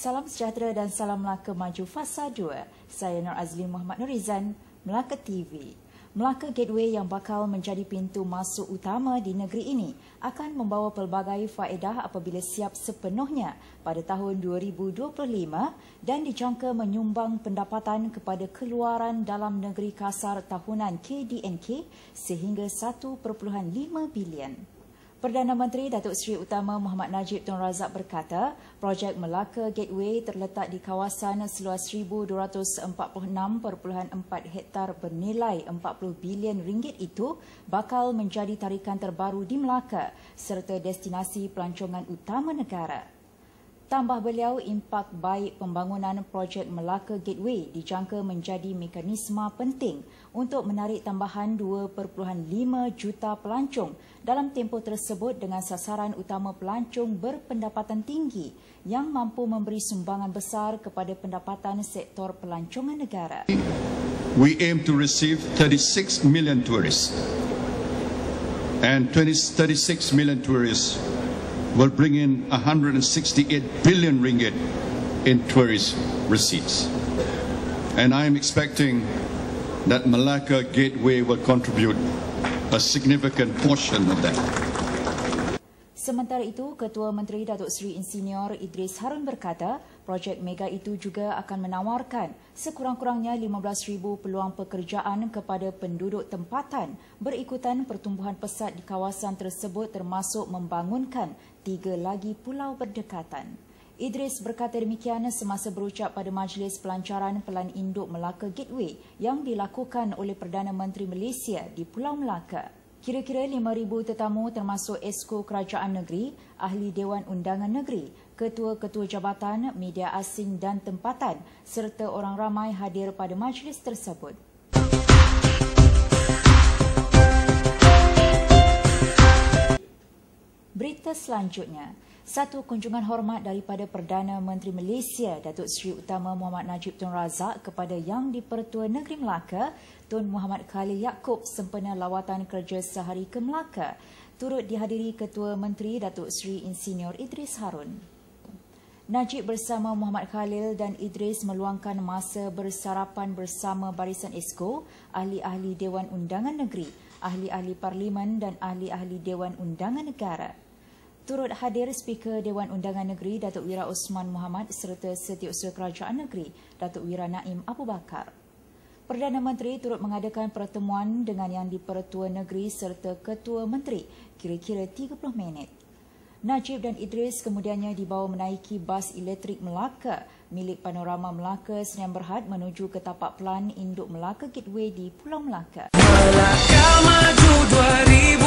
Salam sejahtera dan salam Melaka Maju Fasa 2. Saya Nur Azli Muhammad Nurizan, Melaka TV. Melaka Gateway yang bakal menjadi pintu masuk utama di negeri ini akan membawa pelbagai faedah apabila siap sepenuhnya pada tahun 2025 dan dijangka menyumbang pendapatan kepada keluaran dalam negeri kasar tahunan KDNK sehingga 1.5 bilion. Perdana Menteri Datuk Seri Utama Muhammad Najib Tun Razak berkata, projek Melaka Gateway terletak di kawasan seluas 1246.4 hektar bernilai 40 bilion ringgit itu bakal menjadi tarikan terbaru di Melaka serta destinasi pelancongan utama negara. Tambah beliau, impak baik pembangunan projek Melaka Gateway dijangka menjadi mekanisme penting untuk menarik tambahan 2.5 juta pelancong dalam tempoh tersebut dengan sasaran utama pelancong berpendapatan tinggi yang mampu memberi sumbangan besar kepada pendapatan sektor pelancongan negara. We aim to receive 36 million tourists and 20, 36 million tourists will bring in 168 billion ringgit in tourist receipts. And I am expecting that Malacca Gateway will contribute a significant portion of that. Sementara itu, Ketua Menteri Datuk Seri Insinyur Idris Harun berkata, projek mega itu juga akan menawarkan sekurang-kurangnya 15,000 peluang pekerjaan kepada penduduk tempatan berikutan pertumbuhan pesat di kawasan tersebut termasuk membangunkan tiga lagi pulau berdekatan. Idris berkata demikian semasa berucap pada Majlis Pelancaran Pelan Induk Melaka Gateway yang dilakukan oleh Perdana Menteri Malaysia di Pulau Melaka. Kira-kira 5,000 tetamu termasuk Esko Kerajaan Negeri, Ahli Dewan Undangan Negeri, Ketua-Ketua Jabatan, Media Asing dan Tempatan serta orang ramai hadir pada majlis tersebut. Berita selanjutnya, satu kunjungan hormat daripada Perdana Menteri Malaysia Datuk Seri Utama Muhammad Najib Tun Razak kepada Yang di-Pertua Negeri Melaka, Tun Muhammad Khalil Yaakob sempena lawatan kerja sehari ke Melaka, turut dihadiri Ketua Menteri Datuk Seri Insinyur Idris Harun. Najib bersama Muhammad Khalil dan Idris meluangkan masa bersarapan bersama Barisan Esko, ahli-ahli Dewan Undangan Negeri, ahli-ahli Parlimen dan ahli-ahli Dewan Undangan Negara. Turut hadir Speaker Dewan Undangan Negeri Datuk Wira Osman Muhammad serta Setiausaha Kerajaan Negeri Datuk Wira Naim Abu Bakar. Perdana Menteri turut mengadakan pertemuan dengan Yang di-Pertua Negeri serta Ketua Menteri kira-kira 30 minit. Najib dan Idris kemudiannya dibawa menaiki bas elektrik Melaka milik Panorama Melaka Sdn Berhad menuju ke tapak pelan Induk Melaka Gateway di Pulau Melaka. Melaka Maju 2010